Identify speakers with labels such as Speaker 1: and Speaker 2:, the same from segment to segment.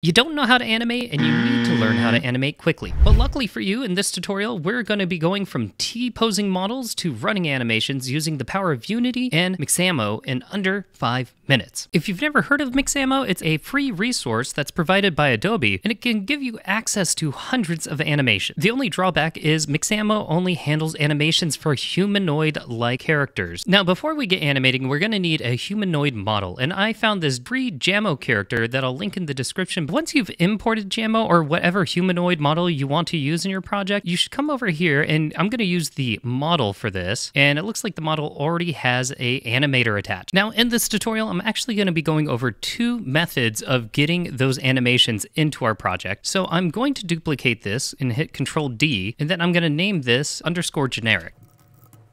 Speaker 1: You don't know how to animate and you need to learn how to animate quickly. But luckily for you, in this tutorial, we're going to be going from T-posing models to running animations using the power of Unity and Mixamo in under five minutes. If you've never heard of Mixamo, it's a free resource that's provided by Adobe and it can give you access to hundreds of animations. The only drawback is Mixamo only handles animations for humanoid-like characters. Now, before we get animating, we're going to need a humanoid model, and I found this Bree Jammo character that I'll link in the description once you've imported Jammo or whatever humanoid model you want to use in your project, you should come over here and I'm going to use the model for this. And it looks like the model already has a animator attached. Now in this tutorial, I'm actually going to be going over two methods of getting those animations into our project. So I'm going to duplicate this and hit Control D, and then I'm going to name this underscore generic.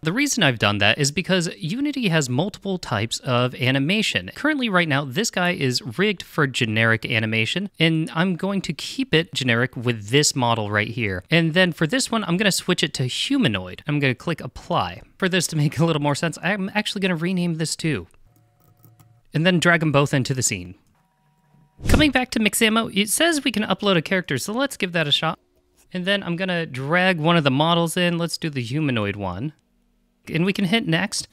Speaker 1: The reason I've done that is because Unity has multiple types of animation. Currently right now, this guy is rigged for generic animation, and I'm going to keep it generic with this model right here. And then for this one, I'm gonna switch it to humanoid. I'm gonna click apply. For this to make a little more sense, I'm actually gonna rename this too. And then drag them both into the scene. Coming back to Mixamo, it says we can upload a character, so let's give that a shot. And then I'm gonna drag one of the models in. Let's do the humanoid one and we can hit next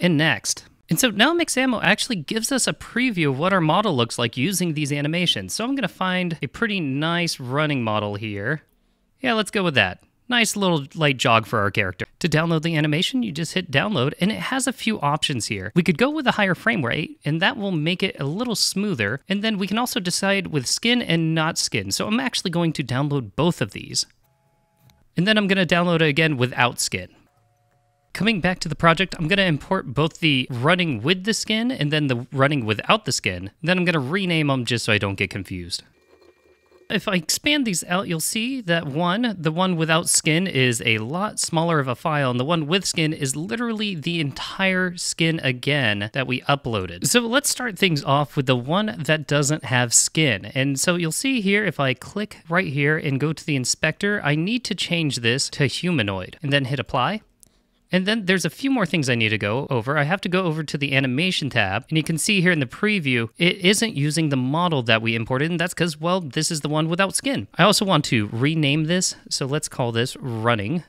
Speaker 1: and next. And so now Mixamo actually gives us a preview of what our model looks like using these animations. So I'm to find a pretty nice running model here. Yeah, let's go with that. Nice little light jog for our character. To download the animation, you just hit download, and it has a few options here. We could go with a higher frame rate, and that will make it a little smoother. And then we can also decide with skin and not skin. So I'm actually going to download both of these. And then I'm going to download it again without skin. Coming back to the project, I'm going to import both the running with the skin and then the running without the skin. Then I'm going to rename them just so I don't get confused. If I expand these out, you'll see that one, the one without skin is a lot smaller of a file, and the one with skin is literally the entire skin again that we uploaded. So let's start things off with the one that doesn't have skin. And so you'll see here, if I click right here and go to the inspector, I need to change this to humanoid and then hit apply. And then there's a few more things I need to go over. I have to go over to the animation tab, and you can see here in the preview, it isn't using the model that we imported, and that's because, well, this is the one without skin. I also want to rename this, so let's call this running.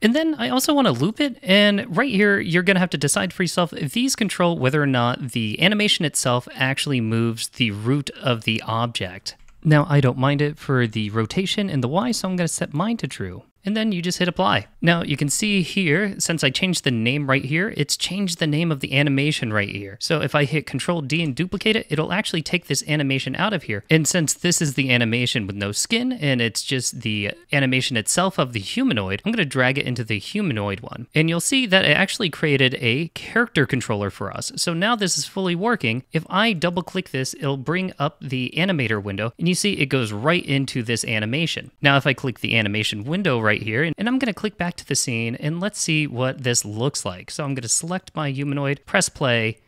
Speaker 1: And then I also want to loop it, and right here, you're going to have to decide for yourself if these control whether or not the animation itself actually moves the root of the object. Now, I don't mind it for the rotation and the Y, so I'm going to set mine to true and then you just hit apply. Now you can see here, since I changed the name right here, it's changed the name of the animation right here. So if I hit Control D and duplicate it, it'll actually take this animation out of here. And since this is the animation with no skin and it's just the animation itself of the humanoid, I'm gonna drag it into the humanoid one. And you'll see that it actually created a character controller for us. So now this is fully working. If I double click this, it'll bring up the animator window and you see it goes right into this animation. Now if I click the animation window right here. And I'm going to click back to the scene and let's see what this looks like. So I'm going to select my humanoid, press play,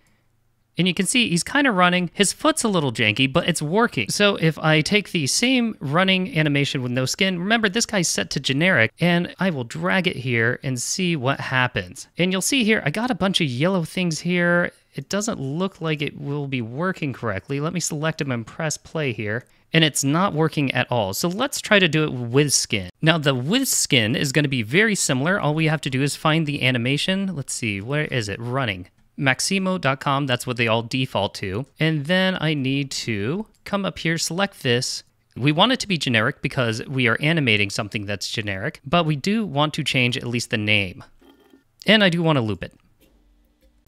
Speaker 1: and you can see he's kind of running. His foot's a little janky, but it's working. So if I take the same running animation with no skin, remember this guy's set to generic, and I will drag it here and see what happens. And you'll see here, I got a bunch of yellow things here. It doesn't look like it will be working correctly. Let me select him and press play here and it's not working at all. So let's try to do it with skin. Now the with skin is going to be very similar. All we have to do is find the animation. Let's see, where is it running? Mixamo.com, that's what they all default to. And then I need to come up here, select this, we want it to be generic because we are animating something that's generic, but we do want to change at least the name. And I do want to loop it.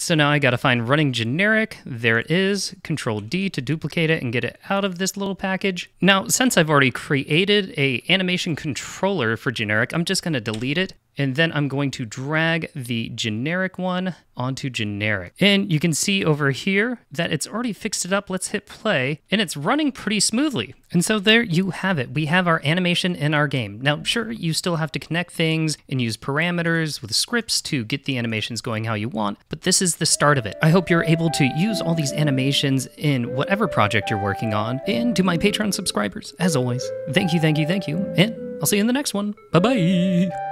Speaker 1: So now I gotta find running generic. There it is. Control D to duplicate it and get it out of this little package. Now, since I've already created a animation controller for generic, I'm just gonna delete it and then I'm going to drag the generic one onto generic. And you can see over here that it's already fixed it up. Let's hit play and it's running pretty smoothly. And so there you have it. We have our animation in our game. Now, sure, you still have to connect things and use parameters with scripts to get the animations going how you want, but this is the start of it. I hope you're able to use all these animations in whatever project you're working on. And to my Patreon subscribers, as always, thank you, thank you, thank you. And I'll see you in the next one. Bye-bye.